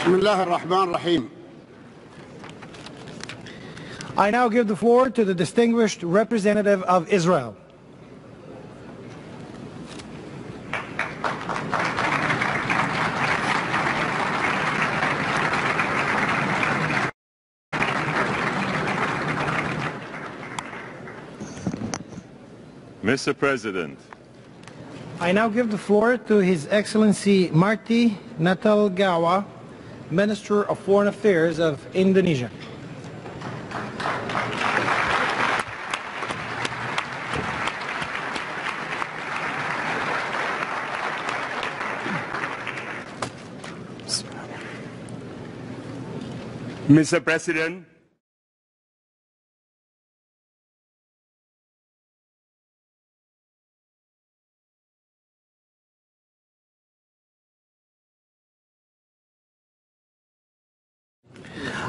بسم الله الرحمن الرحيم I now give the floor to the distinguished representative of Israel. Mr. President. I now give the floor to His Excellency Marty Natalegawa. Minister of Foreign Affairs of Indonesia. Mr. President,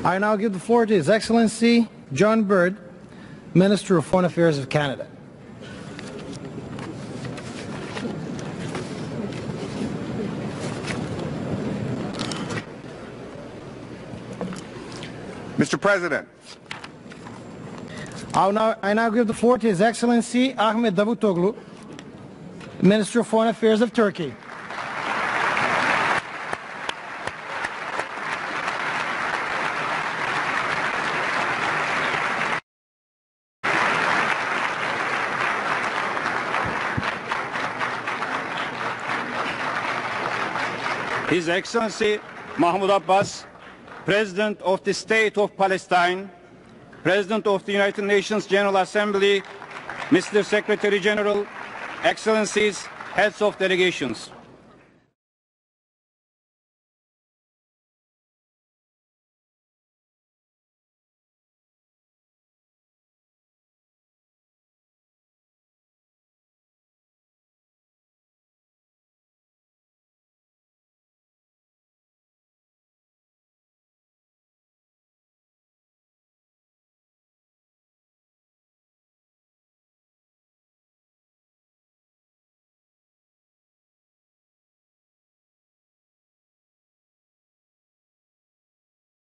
I now give the floor to His Excellency John Baird, Minister of Foreign Affairs of Canada. Mr. President, now, I now give the floor to His Excellency Ahmed Davutoglu, Minister of Foreign Affairs of Turkey. His Excellency Mahmoud Abbas, President of the State of Palestine, President of the United Nations General Assembly, Mr. Secretary General, Excellencies, Heads of Delegations.